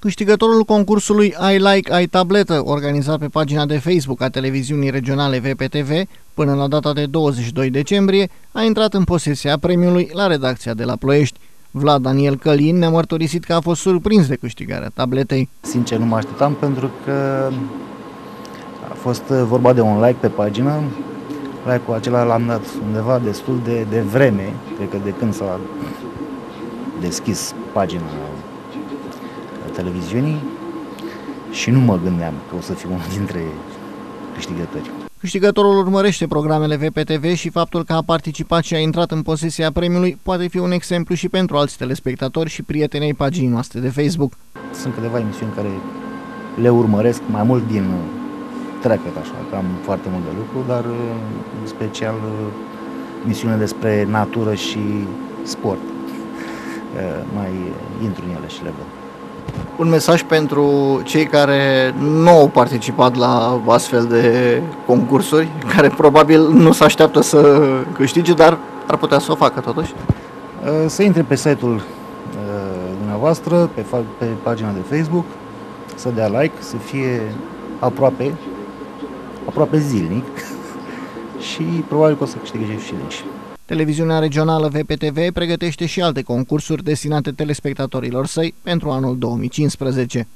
Câștigătorul concursului I Like I Tabletă, organizat pe pagina de Facebook a televiziunii regionale VPTV, până la data de 22 decembrie, a intrat în posesia premiului la redacția de la Ploiești. Vlad Daniel Călin ne-a mărturisit că a fost surprins de câștigarea tabletei. Sincer, nu mă așteptam pentru că a fost vorba de un like pe pagină. Like-ul acela l-am dat undeva destul de, de vreme, cred că de când s-a deschis pagina televiziunii și nu mă gândeam că o să fiu unul dintre câștigători. Câștigătorul urmărește programele VPTV și faptul că a participat și a intrat în posesia premiului poate fi un exemplu și pentru alți telespectatori și prietenii paginii noastre de Facebook. Sunt câteva emisiuni care le urmăresc mai mult din trecut așa, că am foarte mult de lucru, dar în special misiune despre natură și sport. Mai intru în ele și le văd un mesaj pentru cei care nu au participat la astfel de concursuri, care probabil nu se așteaptă să câștige, dar ar putea să o facă totuși? Uh, să intre pe site-ul uh, dumneavoastră, pe, pe pagina de Facebook, să dea like, să fie aproape, aproape zilnic și probabil că o să câștige și dânsi. Televiziunea regională VPTV pregătește și alte concursuri destinate telespectatorilor săi pentru anul 2015.